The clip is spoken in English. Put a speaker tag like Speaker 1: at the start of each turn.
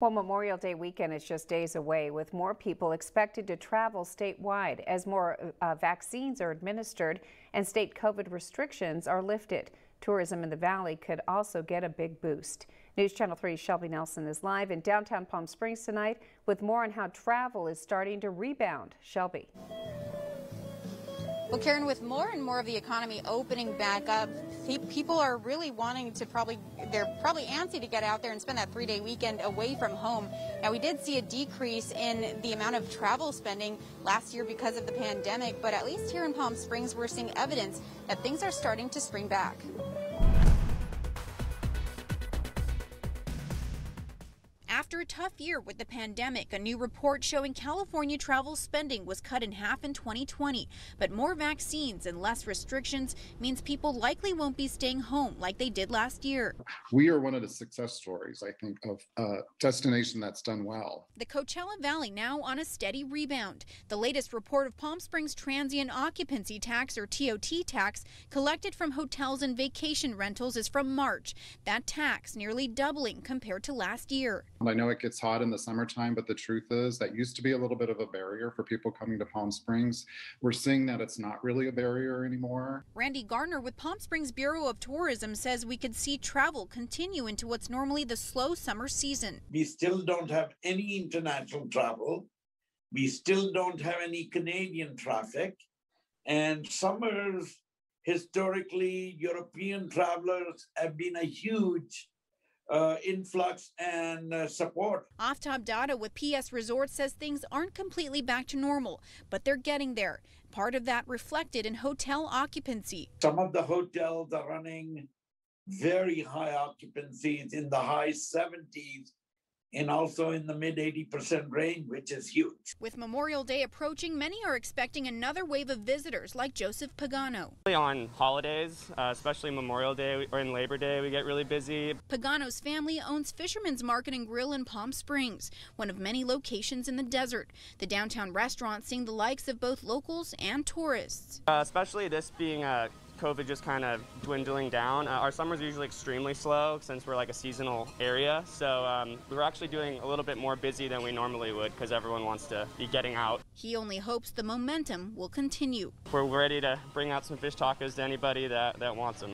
Speaker 1: Well, Memorial Day weekend is just days away, with more people expected to travel statewide as more uh, vaccines are administered and state COVID restrictions are lifted. Tourism in the valley could also get a big boost. News Channel 3's Shelby Nelson is live in downtown Palm Springs tonight with more on how travel is starting to rebound. Shelby.
Speaker 2: Well, Karen, with more and more of the economy opening back up, people are really wanting to probably, they're probably antsy to get out there and spend that three day weekend away from home. Now, we did see a decrease in the amount of travel spending last year because of the pandemic, but at least here in Palm Springs, we're seeing evidence that things are starting to spring back. After a tough year with the pandemic, a new report showing California travel spending was cut in half in 2020. But more vaccines and less restrictions means people likely won't be staying home like they did last year.
Speaker 3: We are one of the success stories, I think, of a destination that's done well.
Speaker 2: The Coachella Valley now on a steady rebound. The latest report of Palm Springs transient occupancy tax or TOT tax collected from hotels and vacation rentals is from March. That tax nearly doubling compared to last year.
Speaker 3: I know it gets hot in the summertime, but the truth is that used to be a little bit of a barrier for people coming to Palm Springs. We're seeing that it's not really a barrier anymore.
Speaker 2: Randy Gardner with Palm Springs Bureau of Tourism says we could see travel continue into what's normally the slow summer season.
Speaker 4: We still don't have any international travel. We still don't have any Canadian traffic. And summers, historically, European travelers have been a huge uh, influx and uh, support.
Speaker 2: Aftab Dada with PS Resorts says things aren't completely back to normal, but they're getting there. Part of that reflected in hotel occupancy.
Speaker 4: Some of the hotels are running very high occupancies in the high 70s and also in the mid 80% range, which is huge.
Speaker 2: With Memorial Day approaching, many are expecting another wave of visitors like Joseph Pagano.
Speaker 5: On holidays, uh, especially Memorial Day or in Labor Day, we get really busy.
Speaker 2: Pagano's family owns Fisherman's Market and Grill in Palm Springs, one of many locations in the desert. The downtown restaurant seeing the likes of both locals and tourists.
Speaker 5: Uh, especially this being a COVID just kind of dwindling down. Uh, our summers are usually extremely slow since we're like a seasonal area. So um, we're actually doing a little bit more busy than we normally would because everyone wants to be getting out.
Speaker 2: He only hopes the momentum will continue.
Speaker 5: We're ready to bring out some fish tacos to anybody that, that wants them.